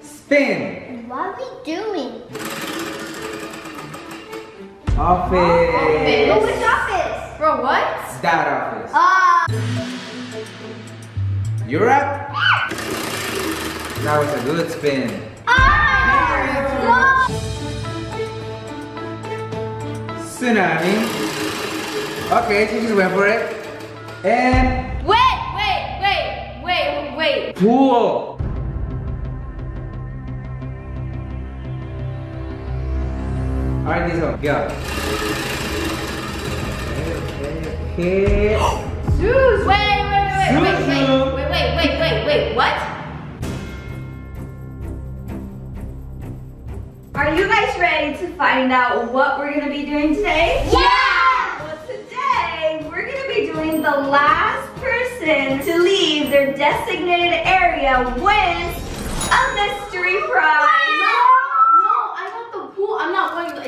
Spin. What are we doing? Office. Go which office? Bro, what? That office. Uh, You're up. That was a good spin. ah! Txunamy. Okay, she just went for it. And Wait, wait, wait, wait, wait. pool. Alright, Diezel, go. Okay, okay. Zeus. Wait, wait, wait, wait, wait, wait, wait, wait, wait, wait, what? Are you guys ready to find out what we're gonna be doing today? Yeah! Well, today we're gonna be doing the last person to leave their designated area wins a mystery prize. No, I want the pool. I'm not going.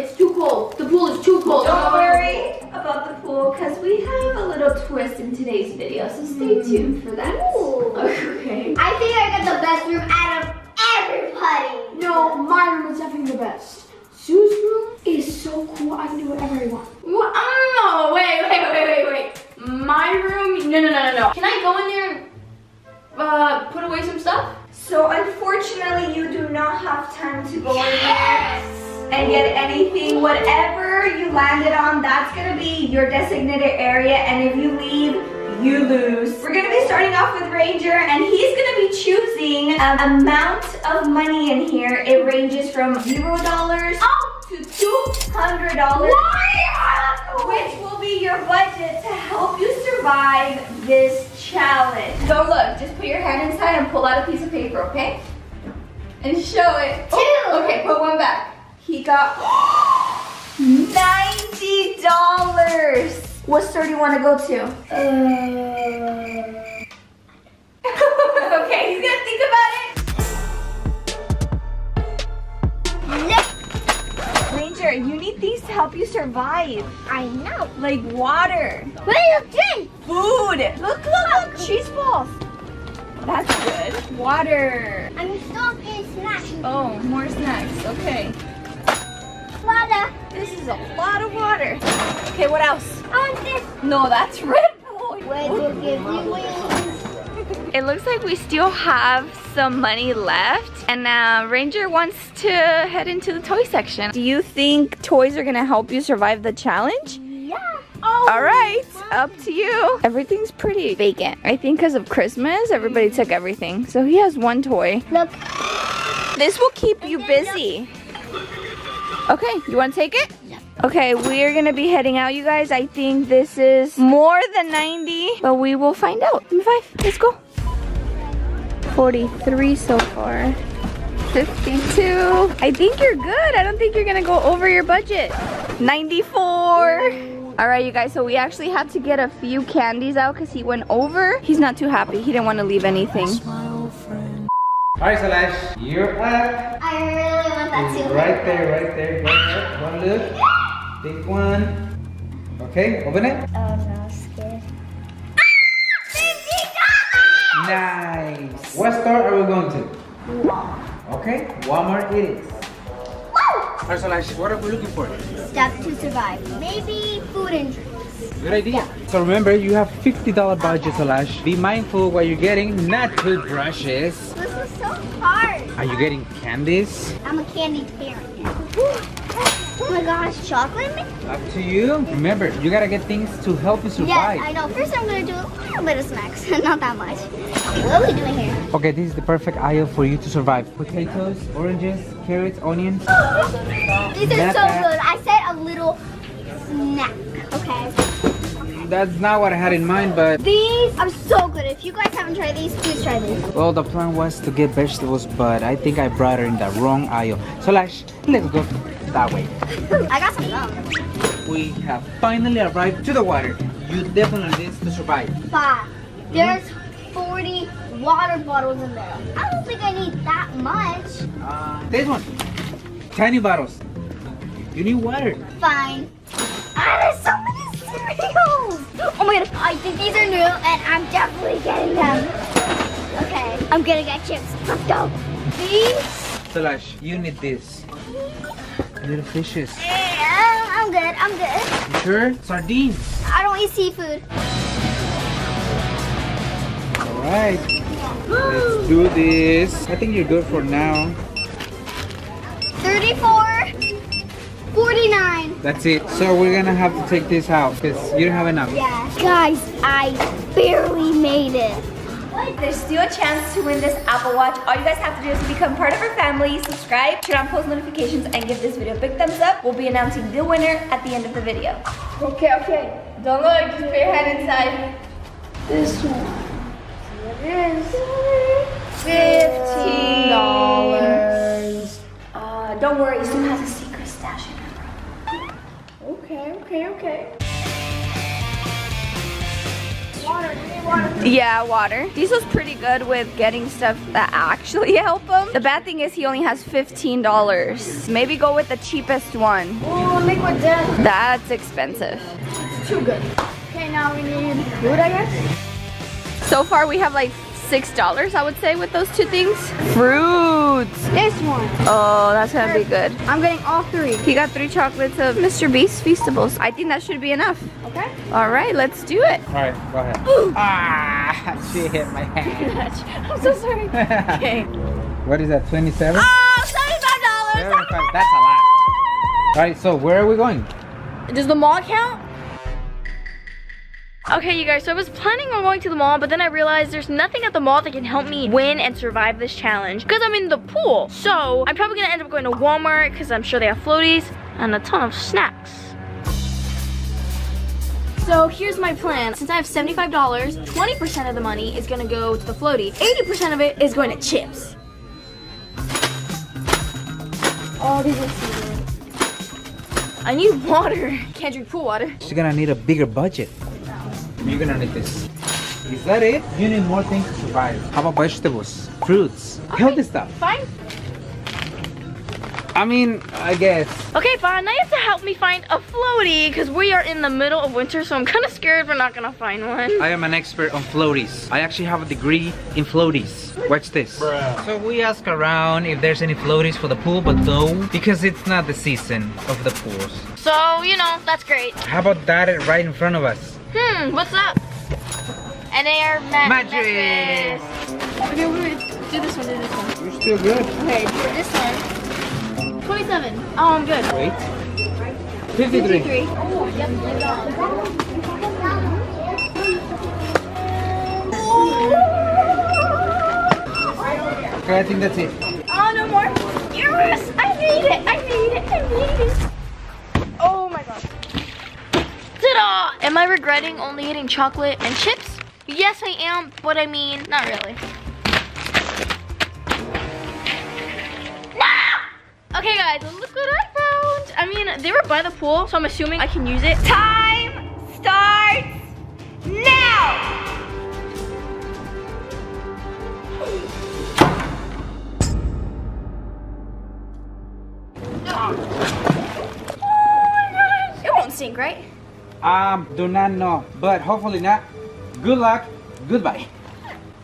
Cold. The pool is too cold. Don't not going to the worry about the pool because we have a little twist in today's video, so stay tuned for that. Ooh. Okay. I think I got the best room out of everybody. No, my room is definitely the best. Sue's room is so cool. I can do whatever I want. Oh, wait, wait, wait, wait, wait. My room? No, no, no, no, no. Can I go in there and uh, put away some stuff? So unfortunately, you do not have time to go in there and get anything. Whatever you landed on, that's gonna be your designated area. And if you leave, you lose. We're gonna be starting off with Ranger, and he's gonna be choosing an amount of money in here. It ranges from zero dollars oh. to two hundred dollars, which will be your budget to help you survive this challenge. So look, just put your hand inside and pull out a piece of paper, okay? And show it. Oh, two. Okay, put one back. He got ninety dollars. What store do you want to go to? Uh. okay, he's gonna think about it. Ranger, you need these to help you survive. I know. Like water, What do you drink? food. Look, look, look, cheese balls. That's good. Water. I'm stopping snacks. Oh, more snacks. Okay. Water. This is a lot of water. Okay, what else? No, that's Red Bull. Where will give you wings. It looks like we still have some money left. And uh, Ranger wants to head into the toy section. Do you think toys are gonna help you survive the challenge? Yeah. All right, up to you. Everything's pretty vacant. I think because of Christmas, everybody took everything. So he has one toy. Look. This will keep you busy. Okay, you want to take it? Yeah. Okay, we're gonna be heading out, you guys. I think this is more than 90, but we will find out. Me five. Let's go. 43 so far. 52. I think you're good. I don't think you're gonna go over your budget. 94. All right, you guys, so we actually had to get a few candies out because he went over. He's not too happy. He didn't want to leave anything. Alright, Solage, you're up. I really want that too. Right there, right there. Go ahead. One look. Take one. Okay, open it. Oh no, I'm scared. Nice. What store are we going to? Okay, Walmart it is. Alright, Solage, what are we looking for? Stuff to survive. Maybe food and drinks. Good idea. So remember, you have $50 budget, Solage. Be mindful what you're getting, not toothbrushes. This is so hard. Are you getting candies? I'm a candy parent. Oh my gosh, chocolate? Up to you. Remember, you gotta get things to help you survive. Yes, I know. First, I'm gonna do a little bit of snacks, not that much. What are we doing here? Okay, this is the perfect aisle for you to survive. Potatoes, oranges, carrots, onions. These are so good. I said a little snack. Okay. That's not what I had in mind, but These are so good. If you guys haven't tried these, please try these. well, the plan was to get vegetables, but I think I brought her in the wrong aisle. So, Lash, let's go that way. I got some gum. We have finally arrived to the water. You definitely need to survive. Five. There's 40 water bottles in there. I don't think I need that much. Uh, this one, tiny bottles. You need water. Fine. There's so many cereals. Oh my god, I think these are new and I'm definitely getting them. Okay, I'm gonna get chips. Let's go. These? Solage, you need this. Little fishes. Yeah, I'm good. I'm good. You sure? Sardines. I don't eat seafood. Alright. Let's do this. I think you're good for now. That's it. So we're gonna have to take this out because you don't have enough. Yeah. Guys, I barely made it. There's still a chance to win this Apple Watch. All you guys have to do is become part of our family, subscribe, turn on post notifications, and give this video a big thumbs up. We'll be announcing the winner at the end of the video. Okay, okay. Don't look, just put your head inside. This one. Fifteen dollars. Uh, don't worry, Sue has a secret stash in her room. Okay, okay, okay. Yeah, water. Diezel's pretty good with getting stuff that actually help him. The bad thing is he only has $15. Maybe go with the cheapest one. Oh, liquid death. That's expensive. It's Too good. Okay, now we need food, I guess. So far we have like $6, I would say, with those two things. Fruits. This one. Oh, that's gonna be good. I'm getting all three. He got three chocolates of Mr. Beast Feastables. I think that should be enough. Okay? All right, let's do it. Alright, go ahead. Ooh. Ah, she hit my hand. I'm so sorry. Okay. What is that, 27? Oh, $75. 75, that's a lot. Alright, so where are we going? Does the mall count? Okay, you guys, so I was planning on going to the mall, but then I realized there's nothing at the mall that can help me win and survive this challenge because I'm in the pool. So I'm probably gonna end up going to Walmart because I'm sure they have floaties and a ton of snacks. So here's my plan. Since I have $75, 20% of the money is gonna go to the floaty. 80% of it is going to chips. Oh, these are seaweed. I need water. Can't drink pool water. She's gonna need a bigger budget. You're gonna need this. Is that it? You need more things to survive. How about vegetables, fruits, healthy stuff? Fine. I mean, I guess. Okay, fine. Now you have to help me find a floaty because we are in the middle of winter, so I'm kind of scared we're not gonna find one. I am an expert on floaties. I actually have a degree in floaties. Watch this. So we ask around if there's any floaties for the pool, but no, because it's not the season of the pools. So, you know, that's great. How about that right in front of us? Hmm, what's up? An air ma Mattress. Okay, wait, do this one, do this one. You're still good. Okay, do this one. 27. Oh, I'm good. Wait. 53. 53. Oh, yep, leave it on. Okay, I think that's it. Oh, no more. Yes, I made it. I made it. I made it. Oh my god. Am I regretting only eating chocolate and chips? Yes, I am, but I mean, not really. No! Okay, guys, look what I found. I mean, they were by the pool, so I'm assuming I can use it. Time starts now. Oh my gosh. It won't sink, right? Um, do not know, but hopefully not. Good luck. Goodbye.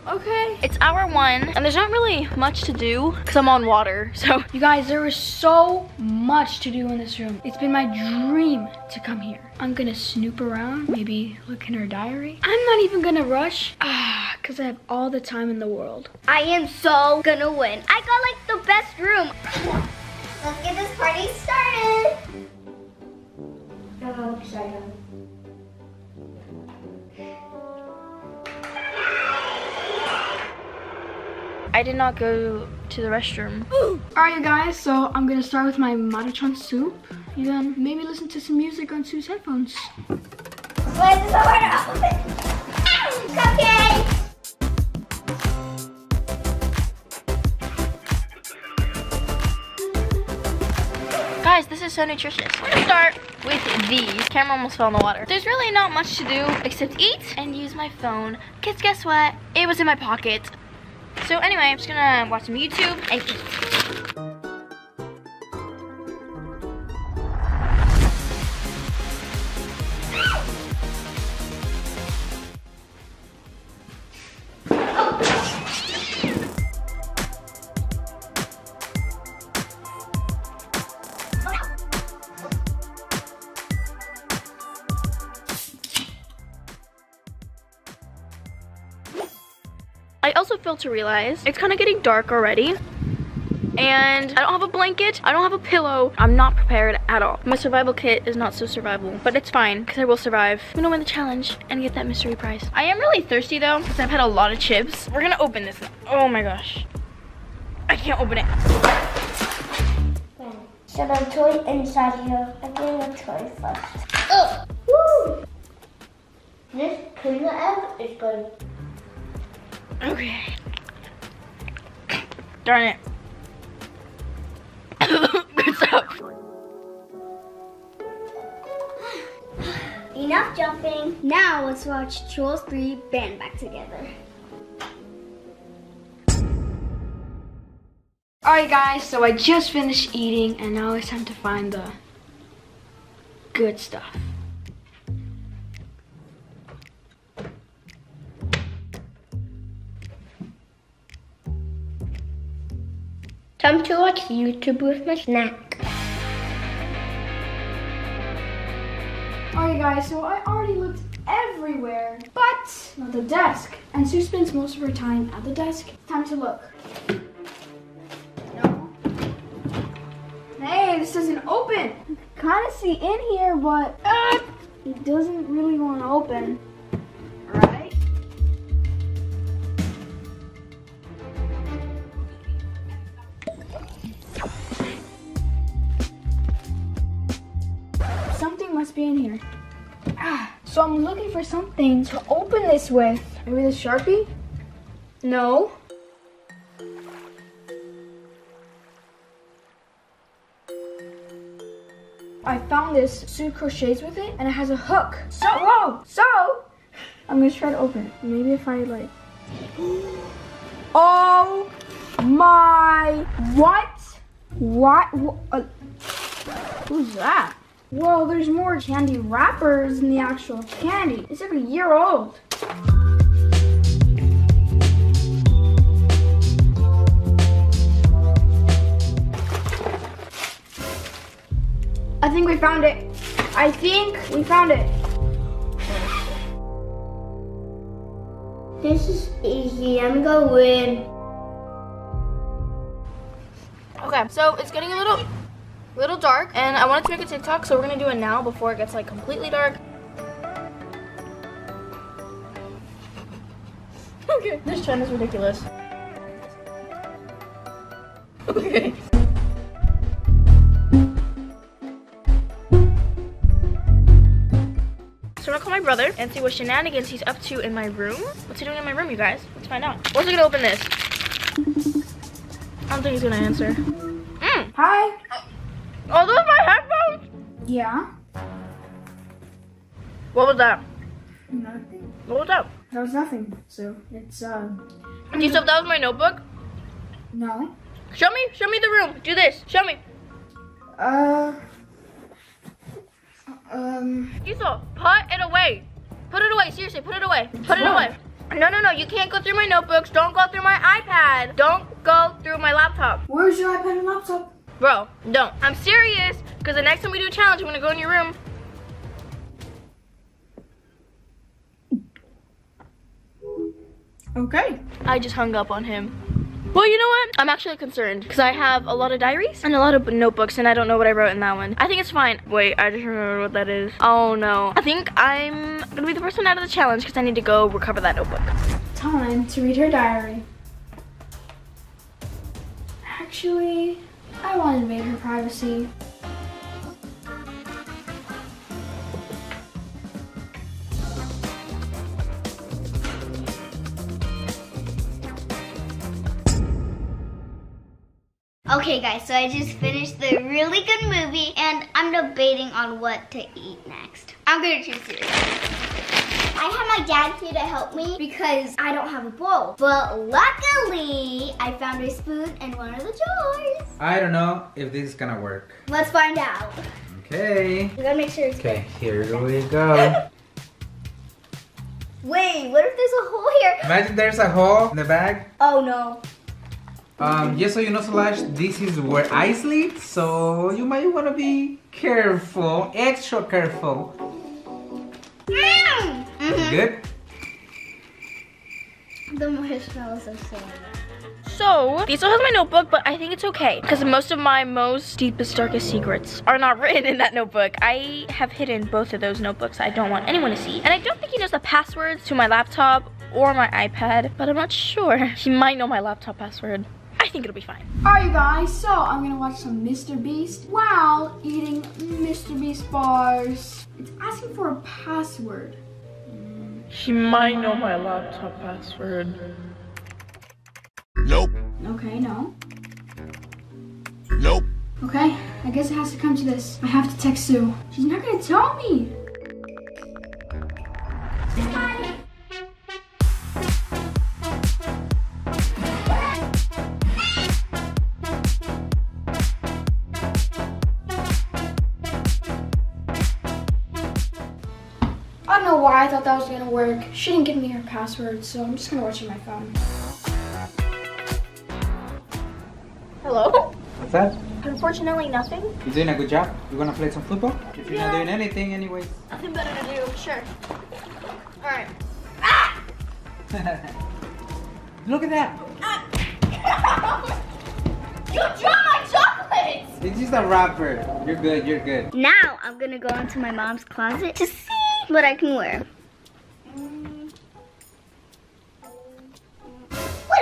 Okay. It's hour one, and there's not really much to do because I'm on water. So, You guys, there is so much to do in this room. It's been my dream to come here. I'm gonna snoop around, maybe look in her diary. I'm not even gonna rush, ah, because I have all the time in the world. I am so gonna win. I got like the best room. Let's get this party started. I did not go to the restroom. Alright, you guys, so I'm gonna start with my Maruchan soup. And then maybe listen to some music on Sue's headphones. Where's the water open? Guys, this is so nutritious. We're gonna start with these. Camera almost fell in the water. There's really not much to do except eat and use my phone. Because guess what? It was in my pocket. So anyway, I'm just gonna watch some YouTube and eat. Failed to realize it's kind of getting dark already and I don't have a blanket, I don't have a pillow. I'm not prepared at all. My survival kit is not so survival, but it's fine because I will survive. I'm gonna win the challenge and get that mystery prize. I am really thirsty though because I've had a lot of chips. We're gonna open this. Oh my gosh. I can't open it. Should I toy inside here? I get a toy first. Oh, woo! This cleaner app is good. Okay. Darn it. Good stuff. Enough jumping. Now let's watch Trolls 3 band back together. Alright guys, so I just finished eating and now it's time to find the good stuff. Time to watch YouTube with my snack. Alright guys, so I already looked everywhere, but not the desk. And Sue spends most of her time at the desk. It's Time to look. No. Hey, this doesn't open. Kind of see in here, but uh, it doesn't really want to open. Must be in here. Ah, so I'm looking for something to open this with. Maybe the Sharpie? No. I found this Sue crochets with it and it has a hook. So, whoa, so I'm gonna try to open it. Maybe if I like, oh my, what? What? wh- uh, who's that? Whoa, there's more candy wrappers than the actual candy. It's like a year old. I think we found it. I think we found it. This is easy. I'm gonna win. Okay, so it's getting a little, little dark, and I wanted to make a TikTok, so we're gonna do it now before it gets like completely dark. Okay, this trend is ridiculous. Okay. So I'm gonna call my brother and see what shenanigans he's up to in my room. What's he doing in my room, you guys? Let's find out. What's he gonna open this? I don't think he's gonna answer. Mm. Hi. Oh, those my headphones? Yeah. What was that? Nothing. What was that? That was nothing. So it's uh you stuff that was my notebook? no. Show me, show me the room. Do this. Show me. Uh. Um. Diezel, put it away. Put it away. Seriously, put it away. Put it away. No, no, no. You can't go through my notebooks. Don't go through my iPad. Don't go through my laptop. Where's your iPad and laptop? Bro, don't. I'm serious. Because the next time we do a challenge, I'm going to go in your room. Okay. I just hung up on him. Well, you know what? I'm actually concerned because I have a lot of diaries and a lot of notebooks and I don't know what I wrote in that one. I think it's fine. Wait, I just remembered what that is. Oh no. I think I'm gonna be the first one out of the challenge because I need to go recover that notebook. Time to read her diary. Actually, I want to invade her privacy. Okay, guys, so I just finished the really good movie, and I'm debating on what to eat next. I'm gonna choose cereal. I have my dad here to help me because I don't have a bowl. But luckily, I found a spoon in one of the drawers. I don't know if this is gonna work. Let's find out. Okay. We gotta make sure it's Okay, here we go. Wait, what if there's a hole here? Imagine there's a hole in the bag. Oh no. Um, just so you know, Solage, this is where I sleep, so you might want to be careful, extra careful. Good? The marshmallows are so So, Diezel has my notebook, but I think it's okay because most of my most deepest, darkest secrets are not written in that notebook. I have hidden both of those notebooks I don't want anyone to see. And I don't think he knows the passwords to my laptop or my iPad, but I'm not sure. He might know my laptop password. I think it'll be fine. Alright you guys, so I'm gonna watch some Mr. Beast while eating Mr. Beast bars. It's asking for a password. He might know my laptop password. Nope. Okay, no. Nope. Okay, I guess it has to come to this. I have to text Sue. She's not gonna tell me. That was gonna work. She didn't give me her password, so I'm just gonna watch on my phone. Hello? What's that? Unfortunately, nothing. You're doing a good job? You wanna play some football? If you're not doing anything anyways. Nothing better to do, sure. Alright. Ah! Look at that! You dropped my chocolates! It's just a wrapper. You're good, you're good. Now I'm gonna go into my mom's closet to see what I can wear. Wait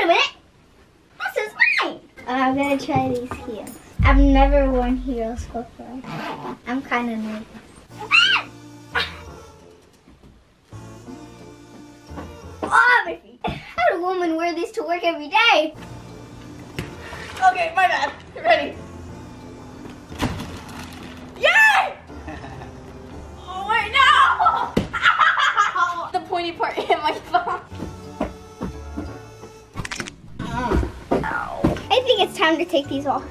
a minute! This is mine! I'm gonna try these heels. I've never worn heels before. I'm kind of nervous. Ah! Oh, my feet. How do women wear these to work every day? Okay, my bad. Ready? Yay! oh wait, no! The pointy part hit my thumb. I think it's time to take these off.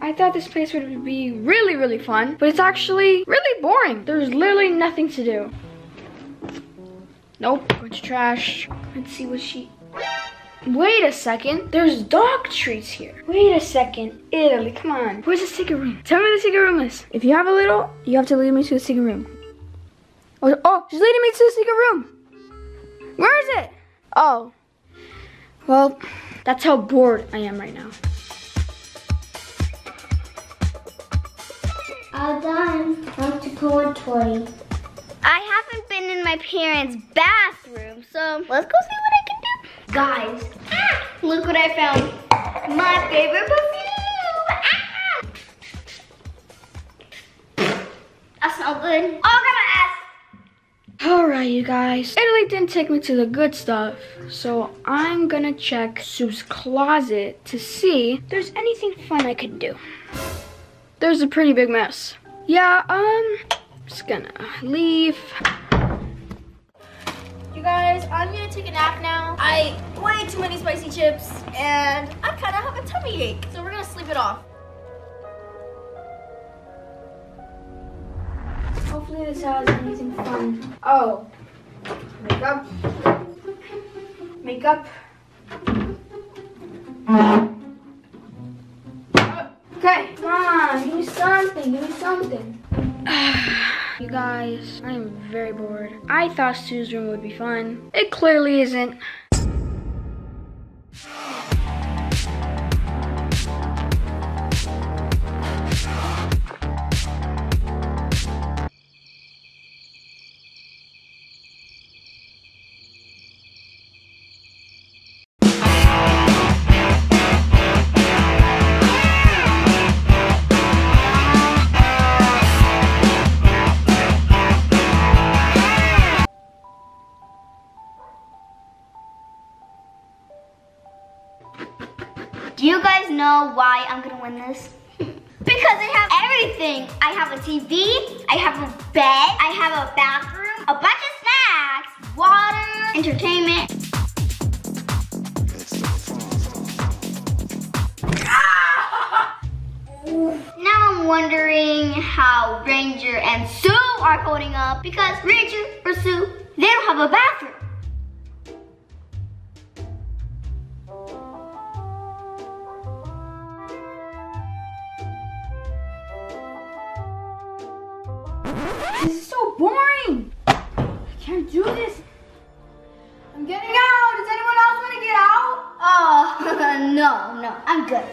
I thought this place would be really, really fun, but it's actually really boring. There's literally nothing to do. Nope, bunch of trash. Let's see what she... Wait a second, there's dog treats here. Wait a second, Italy, come on. Where's the secret room? Tell me where the secret room is. If you have a little, you have to lead me to the secret room. Oh, oh she's leading me to the secret room. Where is it? Oh. Well, that's how bored I am right now. All done. Time to go on toy. I haven't been in my parents' bathroom, so let's go see what I can do. Guys, ah, look what I found. My favorite perfume. Ah! That smells good. Oh, my ass. Alright, you guys. Italy didn't take me to the good stuff, so I'm gonna check Sue's closet to see if there's anything fun I could do. There's a pretty big mess. Yeah, um, just gonna leave. You guys, I'm gonna take a nap now. I ate way too many spicy chips and I kind of have a tummy ache. So we're gonna sleep it off. Hopefully this has anything fun. Oh, makeup. Makeup. Okay, come on, give me something, give me something. you guys, I am very bored. I thought Sue's room would be fun. It clearly isn't. Do you guys know why I'm gonna win this? because I have everything. I have a TV, I have a bed, I have a bathroom, a bunch of snacks, water, entertainment. Now I'm wondering how Ranger and Sue are holding up because Ranger or Sue, they don't have a bathroom. No, no, I'm good.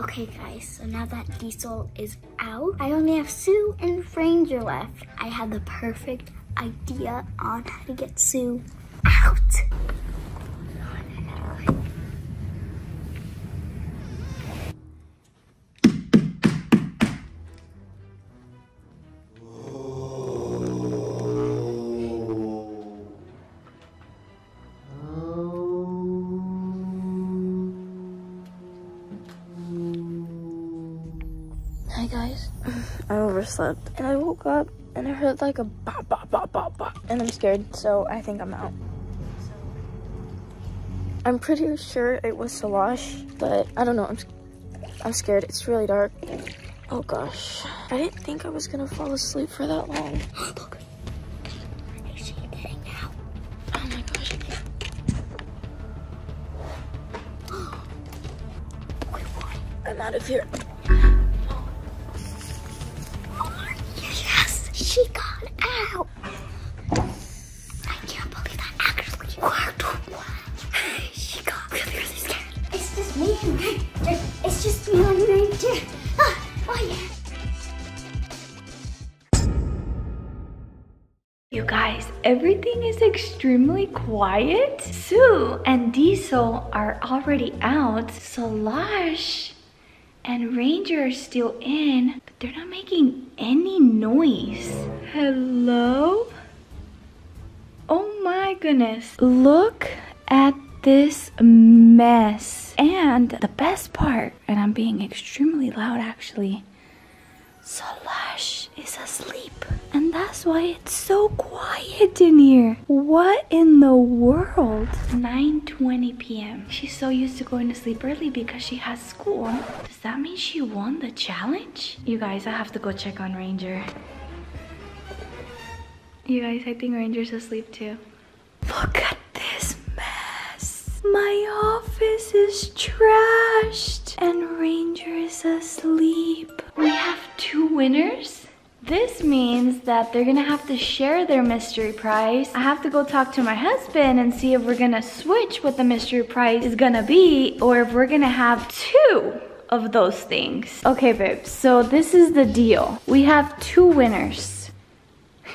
Okay guys, so now that Diezel is out, I only have Sue and Ranger left. I had the perfect idea on how to get Sue I overslept and I woke up and I heard like a bop bop bop bop bop and I'm scared so I think I'm out. I'm pretty sure it was Solage, but I don't know. I'm I'm scared. It's really dark. Oh gosh, I didn't think I was gonna fall asleep for that long. Look, oh my gosh. I'm out of here. You guys, everything is extremely quiet. Sue and Diezel are already out. Solage and Ranger are still in, but they're not making any noise. Hello? Oh my goodness. Look at this mess. And the best part, and I'm being extremely loud actually, Solage is asleep. And that's why it's so quiet in here. What in the world? 9.20 p.m. She's so used to going to sleep early because she has school. Does that mean she won the challenge? You guys, I have to go check on Ranger. You guys, I think Ranger's asleep too. Look at this mess. My office is trashed and Ranger is asleep. We have two winners. This means that they're gonna have to share their mystery prize. I have to go talk to my husband and see if we're gonna switch what the mystery prize is gonna be or if we're gonna have two of those things. Okay, babe, so this is the deal. We have two winners.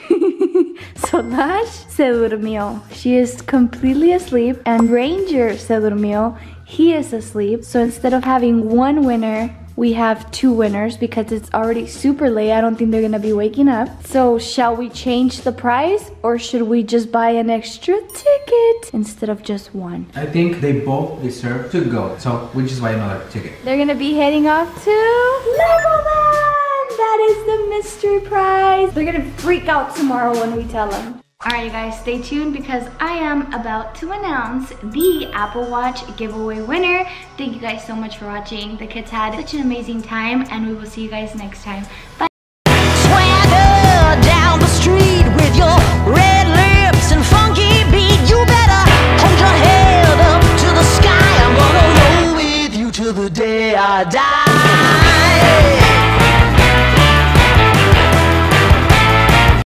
So Solage se durmió. She is completely asleep. And Ranger se durmió. He is asleep. So instead of having one winner, we have two winners because it's already super late. I don't think they're gonna be waking up. So shall we change the price or should we just buy an extra ticket instead of just one? I think they both deserve to go. So we just buy another ticket. They're gonna be heading off to Legoland! That is the mystery prize. They're gonna freak out tomorrow when we tell them. Alright you guys, stay tuned because I am about to announce the Apple Watch giveaway winner. Thank you guys so much for watching. The kids had such an amazing time and we will see you guys next time. Bye! Die.